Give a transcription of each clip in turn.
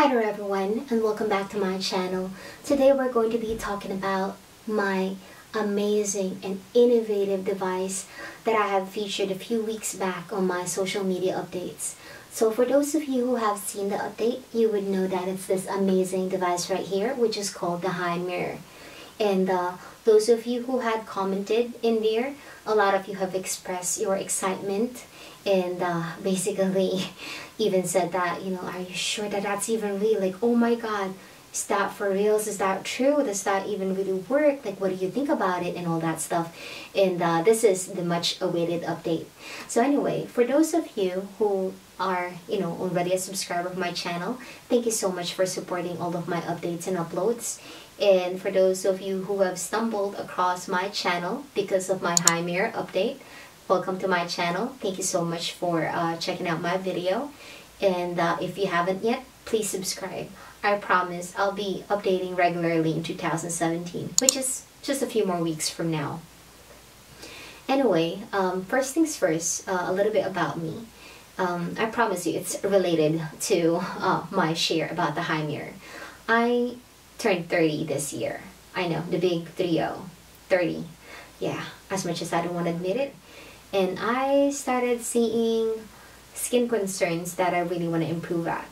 Hi there everyone and welcome back to my channel. Today we're going to be talking about my amazing and innovative device that I have featured a few weeks back on my social media updates. So for those of you who have seen the update, you would know that it's this amazing device right here which is called the HiMirror. And uh, those of you who had commented in there, a lot of you have expressed your excitement and uh, basically even said that, you know, are you sure that that's even real? Like, oh my God, is that for reals? Is that true? Does that even really work? Like, what do you think about it and all that stuff? And uh, this is the much awaited update. So anyway, for those of you who are, you know, already a subscriber of my channel, thank you so much for supporting all of my updates and uploads. And for those of you who have stumbled across my channel because of my HiMirror update, welcome to my channel. Thank you so much for uh, checking out my video. And uh, if you haven't yet, please subscribe. I promise I'll be updating regularly in 2017, which is just a few more weeks from now. Anyway, um, first things first, uh, a little bit about me. Um, I promise you it's related to uh, my share about the HiMirror. I turned 30 this year. I know, the big 3-0. 30. Yeah, as much as I don't want to admit it. And I started seeing skin concerns that I really want to improve at.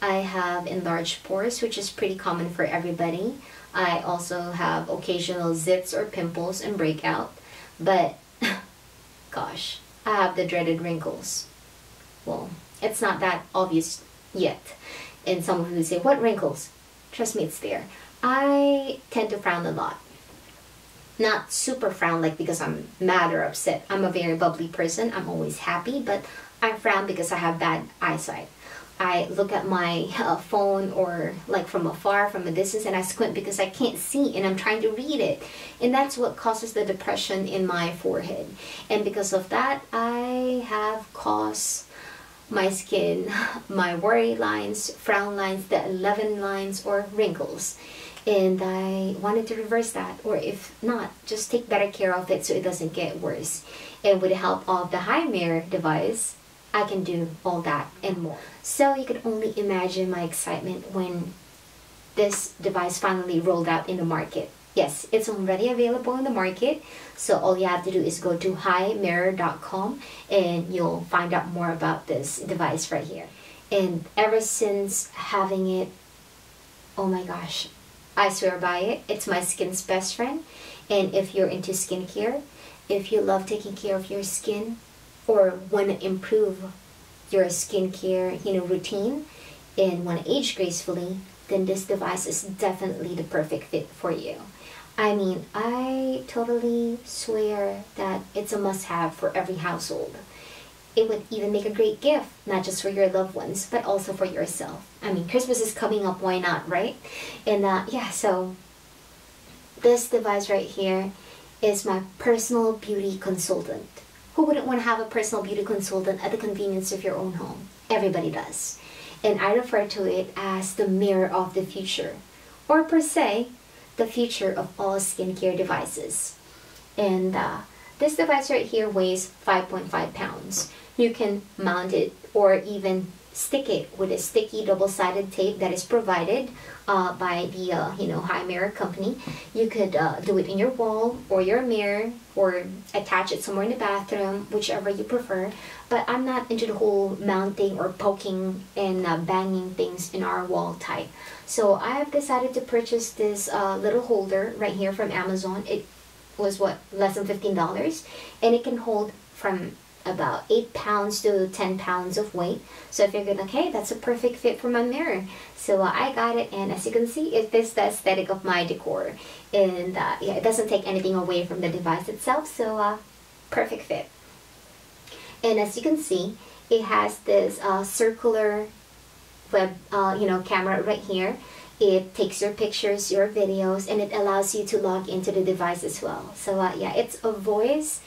I have enlarged pores, which is pretty common for everybody. I also have occasional zits or pimples and breakout. But, gosh, I have the dreaded wrinkles. Well, it's not that obvious yet. And some of you say, what wrinkles? Trust me, it's there. I tend to frown a lot. Not super frown like because I'm mad or upset. I'm a very bubbly person. I'm always happy, but I frown because I have bad eyesight. I look at my uh, phone or like from afar, from a distance, and I squint because I can't see and I'm trying to read it. And that's what causes the depression in my forehead. And because of that, I have caused my skin, my worry lines, frown lines, the 11 lines, or wrinkles. And I wanted to reverse that, or if not, just take better care of it so it doesn't get worse. And with the help of the Hi Mirror device, I can do all that and more. So you could only imagine my excitement when this device finally rolled out in the market. Yes, it's already available in the market. So all you have to do is go to himirror.com and you'll find out more about this device right here. And ever since having it, oh my gosh, I swear by it. It's my skin's best friend. And if you're into skincare, if you love taking care of your skin, or want to improve your skincare you know routine and want to age gracefully then this device is definitely the perfect fit for you I mean I totally swear that it's a must-have for every household it would even make a great gift not just for your loved ones but also for yourself I mean Christmas is coming up why not right and uh, yeah so this device right here is my personal beauty consultant who wouldn't want to have a personal beauty consultant at the convenience of your own home? Everybody does. And I refer to it as the mirror of the future, or per se, the future of all skincare devices. And uh, this device right here weighs 5.5 pounds. You can mount it or even stick it with a sticky double-sided tape that is provided uh, by the uh, you know Hi Mirror company. You could uh, do it in your wall or your mirror or attach it somewhere in the bathroom, whichever you prefer. But I'm not into the whole mounting or poking and uh, banging things in our wall type. So I have decided to purchase this uh, little holder right here from Amazon. It was what less than $15 and it can hold from about 8 pounds to 10 pounds of weight. So I figured like, hey, that's a perfect fit for my mirror. So uh, I got it and as you can see, it fits the aesthetic of my decor. And uh, yeah, it doesn't take anything away from the device itself. So uh, perfect fit. And as you can see, it has this uh, circular web, uh, you know, camera right here. It takes your pictures, your videos, and it allows you to log into the device as well. So uh, yeah, it's a voice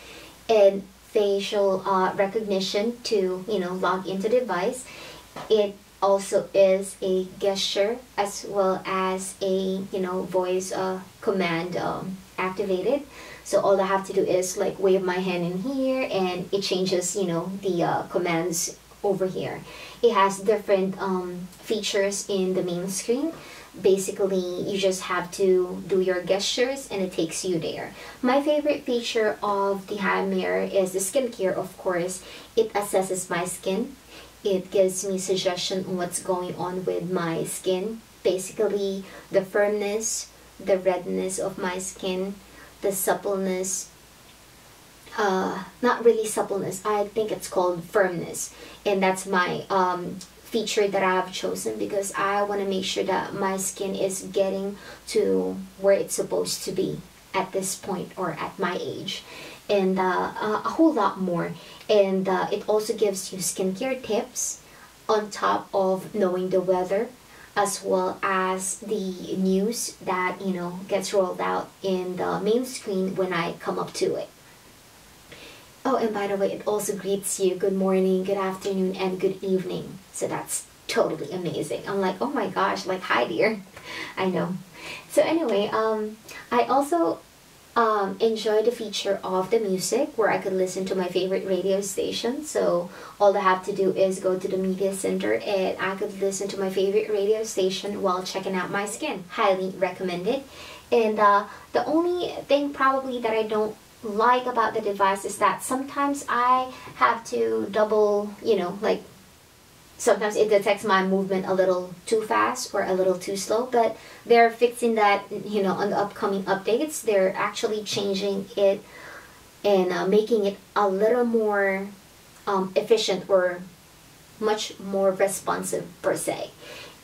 and facial uh, recognition to you know log into the device it also is a gesture as well as a you know voice uh, command um, activated so all I have to do is like wave my hand in here and it changes you know the uh, commands over here. It has different um, features in the main screen. Basically, you just have to do your gestures and it takes you there. My favorite feature of the Hi Mirror is the skincare, of course. It assesses my skin. It gives me suggestion on what's going on with my skin. Basically, the firmness, the redness of my skin, the suppleness, uh, not really suppleness, I think it's called firmness. And that's my um, feature that I've chosen because I want to make sure that my skin is getting to where it's supposed to be at this point or at my age and uh, a whole lot more and uh, it also gives you skincare tips on top of knowing the weather as well as the news that you know gets rolled out in the main screen when I come up to it. Oh, and by the way, it also greets you good morning, good afternoon, and good evening. So that's totally amazing. I'm like, oh my gosh, like hi dear. I know. So anyway, um, I also um, enjoy the feature of the music where I could listen to my favorite radio station. So all I have to do is go to the media center and I could listen to my favorite radio station while checking out my skin. Highly recommended. And uh, the only thing probably that I don't like about the device is that sometimes I have to double, you know, like sometimes it detects my movement a little too fast or a little too slow but they're fixing that you know on the upcoming updates. They're actually changing it and uh, making it a little more um, efficient or much more responsive per se.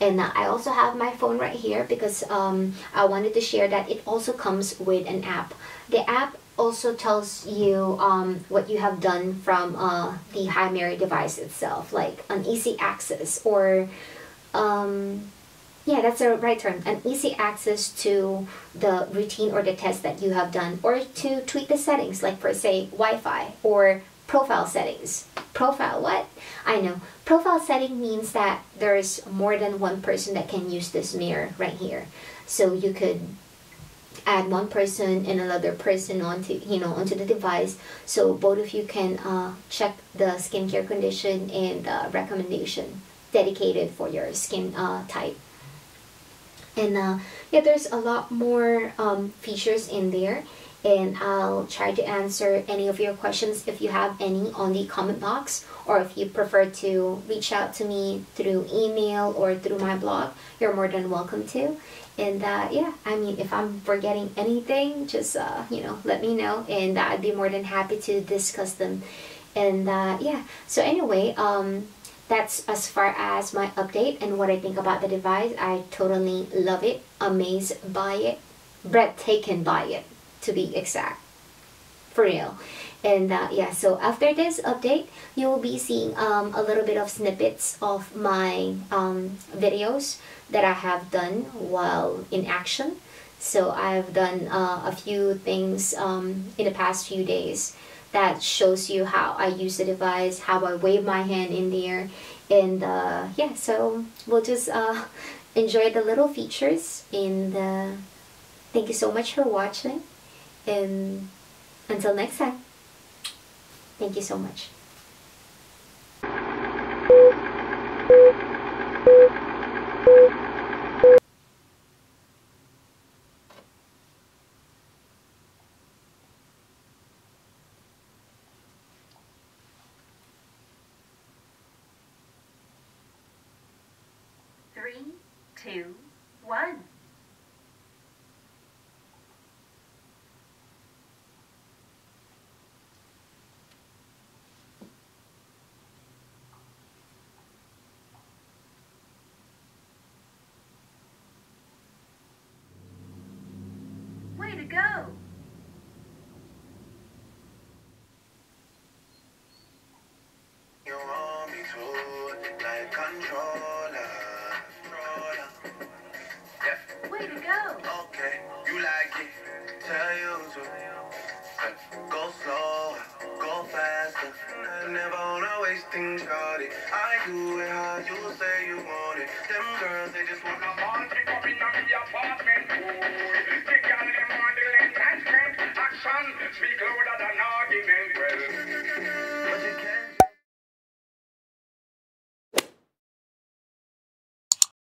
And I also have my phone right here because um, I wanted to share that it also comes with an app. The app also tells you um, what you have done from uh, the Hi Mirror device itself, like an easy access or, um, yeah, that's the right term, an easy access to the routine or the test that you have done, or to tweak the settings, like for say Wi-Fi or profile settings. Profile, what? I know. Profile setting means that there's more than one person that can use this mirror right here. So you could add one person and another person onto you know onto the device. So both of you can uh, check the skincare condition and uh, recommendation dedicated for your skin uh, type. And uh, yeah there's a lot more um, features in there. And I'll try to answer any of your questions if you have any on the comment box or if you prefer to reach out to me through email or through my blog you're more than welcome to and uh, yeah I mean if I'm forgetting anything just uh, you know let me know and I'd be more than happy to discuss them. And uh, yeah. So anyway um, that's as far as my update and what I think about the device. I totally love it amazed by it breathtaking by it to be exact. For real and uh, yeah so after this update you will be seeing um, a little bit of snippets of my um, videos that I have done while in action. So I've done uh, a few things um, in the past few days that shows you how I use the device how I wave my hand in the air and uh, yeah so we'll just uh, enjoy the little features and thank you so much for watching and until next time, thank you so much. Three, two, one. Way to go! You want me to, like controller, controller. Yeah, Way to go! okay, you like it, tell you to. Go slow, go faster. Never wanna waste things, shorty. I do it how you say you want it. Them girls, they just wanna ball pick up in a me apartment. Ooh, the girl them want the length and. Action speak louder than